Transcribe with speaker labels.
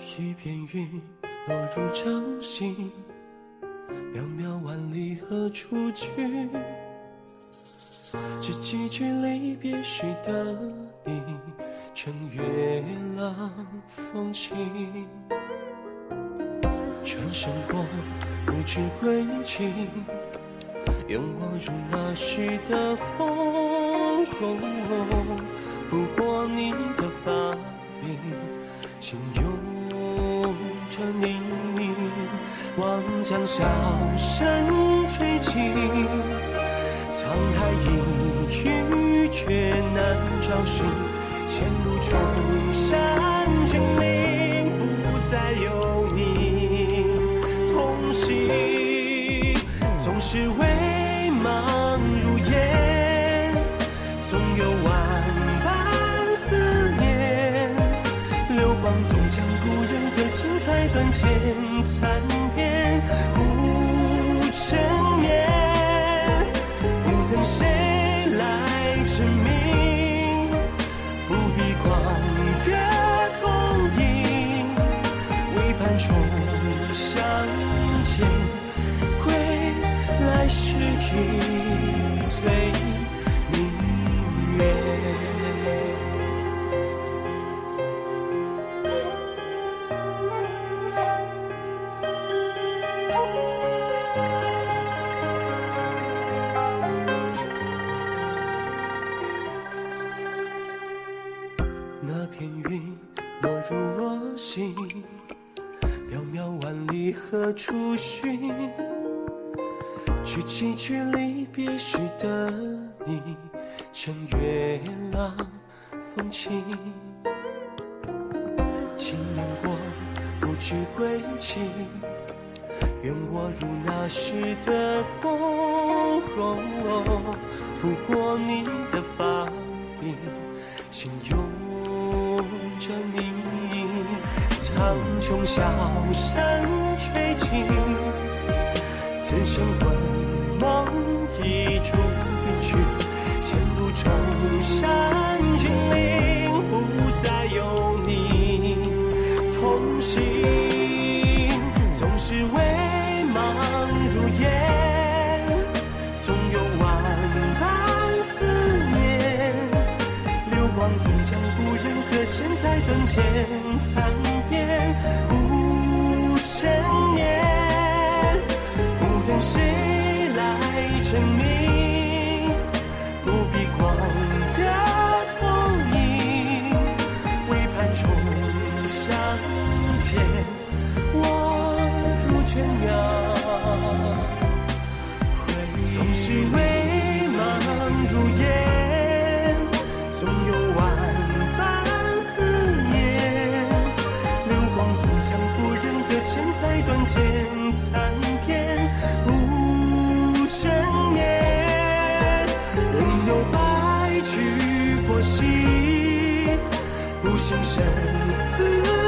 Speaker 1: 一片云落入掌心，渺渺万里何处去？这几句离别时的你，乘月浪风轻。转身过，不知归期，愿我如那时的风，拂过你的发鬓，轻拥着你，望江小声吹起，沧海一隅却难找寻，前路重山峻将故人的情在断剑残篇，不成眠，不等谁渺万里何处寻？这几句离别时的你，乘月浪风轻。轻念过，不知归期，愿我如那时的风，拂过你的发鬓，轻拥着你，苍穹小山吹起，此生魂梦已逐云去，前路重山峻岭，不再有你同行，总是微茫如烟，总有万般思念。流光总将故人搁浅在断剑残生命，不必狂歌痛饮，唯盼重相见。我如倦鸟，总是微茫如烟，总有万般思念。流光总将故人搁浅在断剑残篇，十年，任由白驹过隙，不生生死。